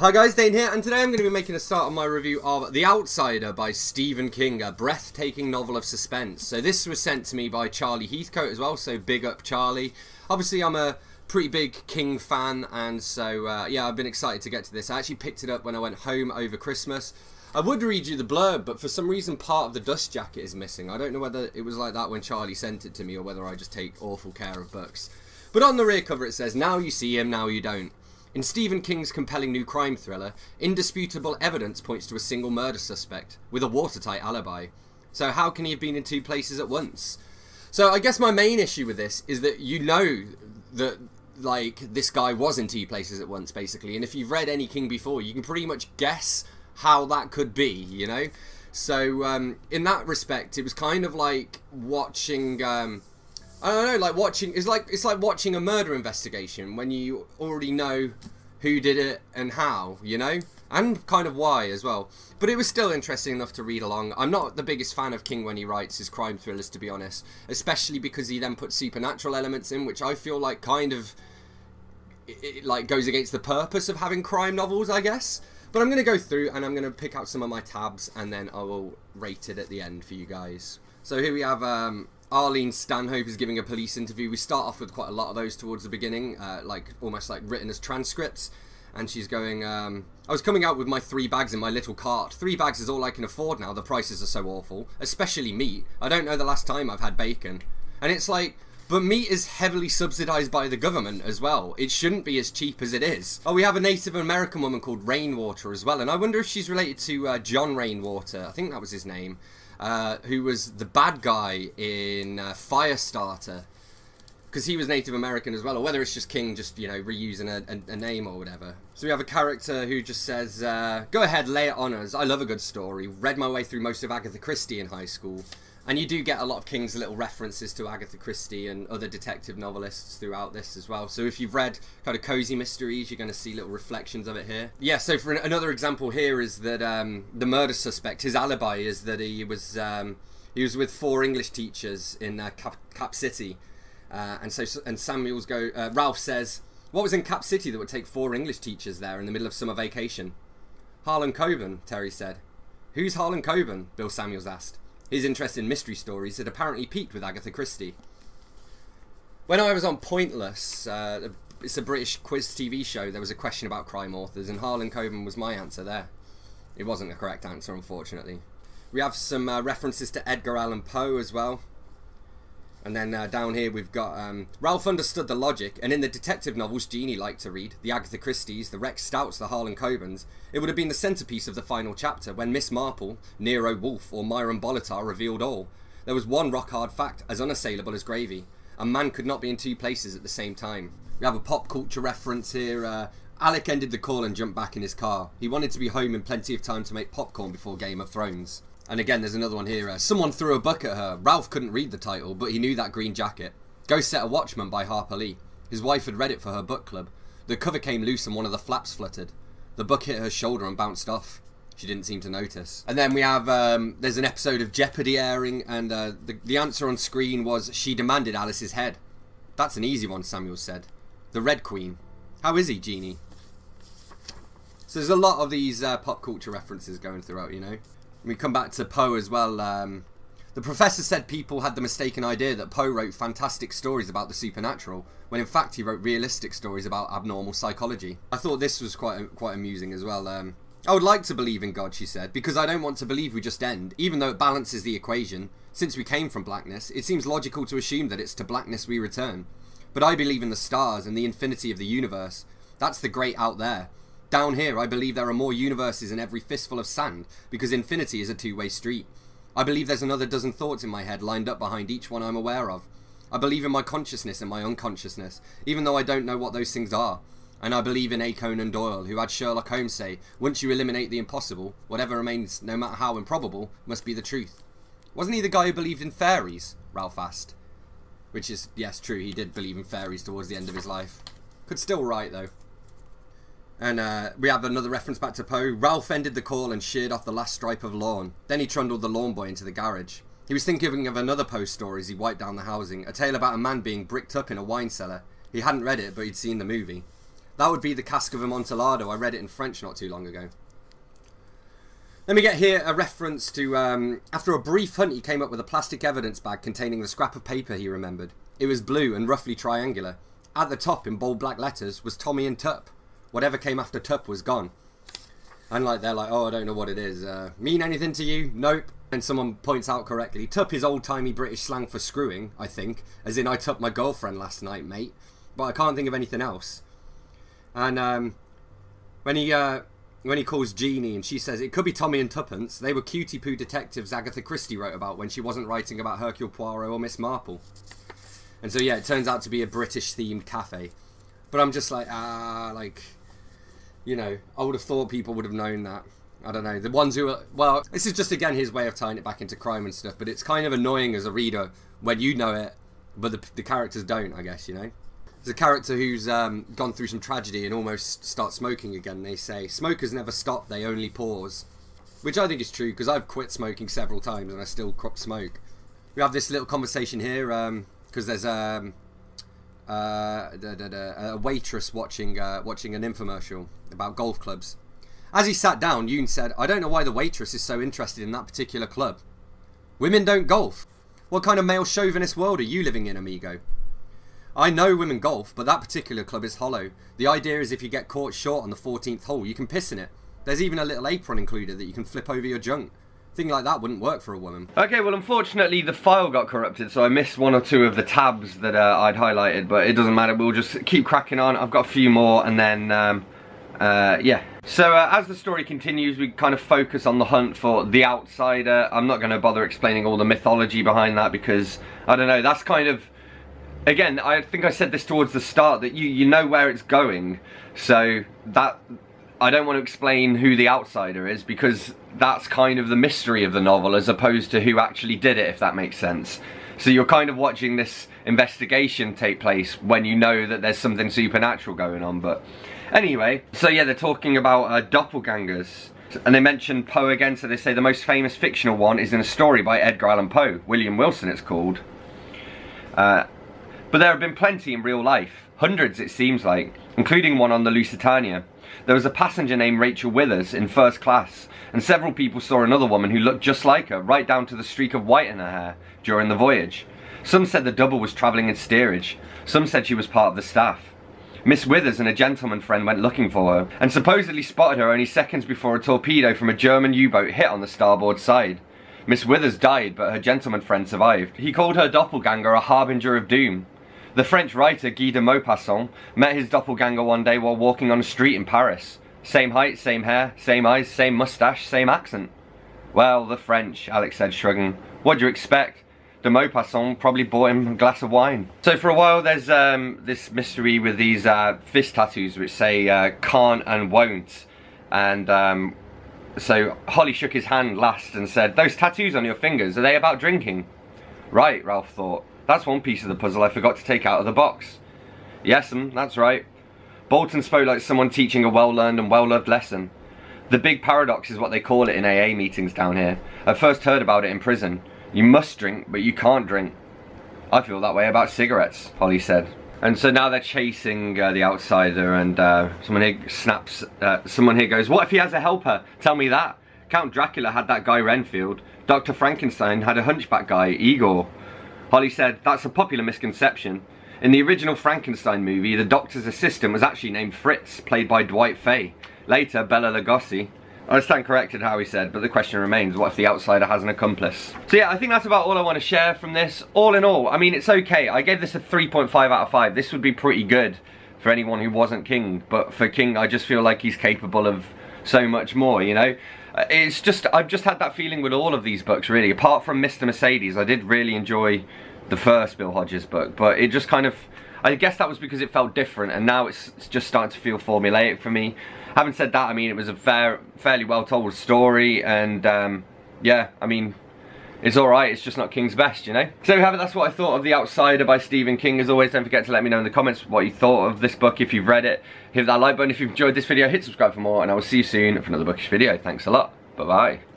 Hi guys, Dane here, and today I'm going to be making a start on my review of The Outsider by Stephen King, a breathtaking novel of suspense. So this was sent to me by Charlie Heathcote as well, so big up Charlie. Obviously I'm a pretty big King fan, and so uh, yeah, I've been excited to get to this. I actually picked it up when I went home over Christmas. I would read you the blurb, but for some reason part of the dust jacket is missing. I don't know whether it was like that when Charlie sent it to me or whether I just take awful care of books. But on the rear cover it says, now you see him, now you don't. In Stephen King's compelling new crime thriller, indisputable evidence points to a single murder suspect with a watertight alibi. So how can he have been in two places at once? So I guess my main issue with this is that you know that like this guy was in two places at once basically and if you've read any King before you can pretty much guess how that could be, you know? So um, in that respect it was kind of like watching um, I don't know, like watching it's like it's like watching a murder investigation when you already know who did it and how, you know? And kind of why as well. But it was still interesting enough to read along. I'm not the biggest fan of King when he writes his crime thrillers, to be honest. Especially because he then puts supernatural elements in, which I feel like kind of it, like goes against the purpose of having crime novels, I guess. But I'm going to go through and I'm going to pick out some of my tabs and then I will rate it at the end for you guys. So here we have um, Arlene Stanhope is giving a police interview. We start off with quite a lot of those towards the beginning, uh, like almost like written as transcripts. And she's going, um, I was coming out with my three bags in my little cart. Three bags is all I can afford now. The prices are so awful, especially meat. I don't know the last time I've had bacon. And it's like, but meat is heavily subsidized by the government as well. It shouldn't be as cheap as it is. Oh, we have a Native American woman called Rainwater as well. And I wonder if she's related to uh, John Rainwater. I think that was his name. Uh, who was the bad guy in uh, Firestarter, because he was Native American as well, or whether it's just King just, you know, reusing a, a, a name or whatever. So we have a character who just says, uh, go ahead, lay it on us. I love a good story. Read my way through most of Agatha Christie in high school. And you do get a lot of King's little references to Agatha Christie and other detective novelists throughout this as well. So if you've read kind of cozy mysteries, you're going to see little reflections of it here. Yeah, so for another example here is that um, the murder suspect, his alibi is that he was um, he was with four English teachers in uh, Cap, Cap, City. Uh, and so and Samuels go, uh, Ralph says, what was in Cap City that would take four English teachers there in the middle of summer vacation? Harlan Coben, Terry said. Who's Harlan Coben? Bill Samuels asked. His interest in mystery stories had apparently peaked with Agatha Christie. When I was on Pointless, uh, it's a British quiz TV show, there was a question about crime authors, and Harlan Coben was my answer there. It wasn't the correct answer, unfortunately. We have some uh, references to Edgar Allan Poe as well. And then uh, down here we've got um, Ralph understood the logic, and in the detective novels Jeannie liked to read, the Agatha Christie's, the Rex Stouts, the Harlan Cobens, it would have been the centrepiece of the final chapter when Miss Marple, Nero Wolfe, or Myron Bolitar revealed all. There was one rock hard fact, as unassailable as gravy. A man could not be in two places at the same time. We have a pop culture reference here. Uh, Alec ended the call and jumped back in his car. He wanted to be home in plenty of time to make popcorn before Game of Thrones. And again, there's another one here. Uh, someone threw a book at her. Ralph couldn't read the title, but he knew that green jacket. Go Set a Watchman by Harper Lee. His wife had read it for her book club. The cover came loose and one of the flaps fluttered. The book hit her shoulder and bounced off. She didn't seem to notice. And then we have, um, there's an episode of Jeopardy airing, and uh, the, the answer on screen was, she demanded Alice's head. That's an easy one, Samuel said. The Red Queen. How is he, Genie? So there's a lot of these uh, pop culture references going throughout, you know. We come back to Poe as well. Um, the professor said people had the mistaken idea that Poe wrote fantastic stories about the supernatural, when in fact he wrote realistic stories about abnormal psychology. I thought this was quite quite amusing as well. Um, I would like to believe in God, she said, because I don't want to believe we just end, even though it balances the equation. Since we came from blackness, it seems logical to assume that it's to blackness we return. But I believe in the stars and the infinity of the universe. That's the great out there. Down here, I believe there are more universes in every fistful of sand, because infinity is a two-way street. I believe there's another dozen thoughts in my head lined up behind each one I'm aware of. I believe in my consciousness and my unconsciousness, even though I don't know what those things are. And I believe in A. Conan Doyle, who had Sherlock Holmes say, once you eliminate the impossible, whatever remains, no matter how improbable, must be the truth. Wasn't he the guy who believed in fairies? Ralph asked. Which is, yes, true, he did believe in fairies towards the end of his life. Could still write, though. And uh, we have another reference back to Poe. Ralph ended the call and sheared off the last stripe of lawn. Then he trundled the lawn boy into the garage. He was thinking of another Poe story as he wiped down the housing, a tale about a man being bricked up in a wine cellar. He hadn't read it, but he'd seen the movie. That would be The Cask of Amontillado. I read it in French not too long ago. Let me get here a reference to um, after a brief hunt, he came up with a plastic evidence bag containing the scrap of paper he remembered. It was blue and roughly triangular. At the top, in bold black letters, was Tommy and Tup. Whatever came after Tup was gone. And like they're like, oh, I don't know what it is. Uh, mean anything to you? Nope. And someone points out correctly, Tup is old-timey British slang for screwing, I think. As in, I tupped my girlfriend last night, mate. But I can't think of anything else. And um, when he uh, when he calls Jeannie and she says it could be Tommy and Tuppence, they were cutie poo detectives Agatha Christie wrote about when she wasn't writing about Hercule Poirot or Miss Marple. And so yeah, it turns out to be a British themed cafe. But I'm just like, ah, like, you know, I would have thought people would have known that. I don't know. The ones who are, well, this is just again his way of tying it back into crime and stuff, but it's kind of annoying as a reader when you know it, but the, the characters don't, I guess, you know? There's a character who's um, gone through some tragedy and almost starts smoking again. They say smokers never stop; they only pause, which I think is true because I've quit smoking several times and I still crop smoke. We have this little conversation here because um, there's um, uh, da, da, da, a waitress watching uh, watching an infomercial about golf clubs. As he sat down, Yune said, "I don't know why the waitress is so interested in that particular club. Women don't golf. What kind of male chauvinist world are you living in, amigo?" I know women golf, but that particular club is hollow. The idea is if you get caught short on the 14th hole, you can piss in it. There's even a little apron included that you can flip over your junk. Thing like that wouldn't work for a woman. Okay, well unfortunately the file got corrupted, so I missed one or two of the tabs that uh, I'd highlighted, but it doesn't matter, we'll just keep cracking on. I've got a few more, and then, um, uh, yeah. So uh, as the story continues, we kind of focus on the hunt for the outsider. I'm not going to bother explaining all the mythology behind that because, I don't know, that's kind of again, I think I said this towards the start that you you know where it's going, so that I don't want to explain who the outsider is because that's kind of the mystery of the novel as opposed to who actually did it, if that makes sense. So you're kind of watching this investigation take place when you know that there's something supernatural going on. But anyway, so yeah, they're talking about uh, doppelgangers. And they mention Poe again, so they say the most famous fictional one is in a story by Edgar Allan Poe, William Wilson it's called. Uh, but there have been plenty in real life, hundreds it seems like, including one on the Lusitania. There was a passenger named Rachel Withers in first class, and several people saw another woman who looked just like her, right down to the streak of white in her hair, during the voyage. Some said the double was travelling in steerage, some said she was part of the staff. Miss Withers and a gentleman friend went looking for her, and supposedly spotted her only seconds before a torpedo from a German U-boat hit on the starboard side. Miss Withers died, but her gentleman friend survived. He called her doppelganger a harbinger of doom, the French writer Guy de Maupassant met his doppelganger one day while walking on a street in Paris. Same height, same hair, same eyes, same moustache, same accent. Well, the French, Alex said, shrugging. What do you expect? De Maupassant probably bought him a glass of wine. So for a while there's um, this mystery with these uh, fist tattoos which say uh, can't and won't. And um, so Holly shook his hand last and said, those tattoos on your fingers, are they about drinking? Right, Ralph thought. That's one piece of the puzzle I forgot to take out of the box. Yes, um, that's right. Bolton spoke like someone teaching a well-learned and well-loved lesson. The big paradox is what they call it in AA meetings down here. I first heard about it in prison. You must drink, but you can't drink. I feel that way about cigarettes, Holly said. And so now they're chasing uh, the outsider and uh, someone here snaps, uh, someone here goes, what if he has a helper? Tell me that. Count Dracula had that guy Renfield. Dr. Frankenstein had a hunchback guy, Igor. Holly said, that's a popular misconception. In the original Frankenstein movie, the doctor's assistant was actually named Fritz, played by Dwight Frye. Later, Bela Lugosi. I stand corrected Howie said, but the question remains, what if the outsider has an accomplice? So yeah, I think that's about all I want to share from this. All in all, I mean, it's okay. I gave this a 3.5 out of 5. This would be pretty good for anyone who wasn't King, but for King, I just feel like he's capable of so much more, you know? Uh, it's just, I've just had that feeling with all of these books really. Apart from Mr. Mercedes, I did really enjoy the first Bill Hodges book, but it just kind of, I guess that was because it felt different and now it's, it's just starting to feel formulaic for me. Having said that, I mean, it was a fair, fairly well told story and um, yeah, I mean, it's alright, it's just not King's best, you know? So we have it, that's what I thought of The Outsider by Stephen King. As always, don't forget to let me know in the comments what you thought of this book if you've read it. Hit that like button if you've enjoyed this video, hit subscribe for more, and I will see you soon for another bookish video. Thanks a lot. Bye-bye.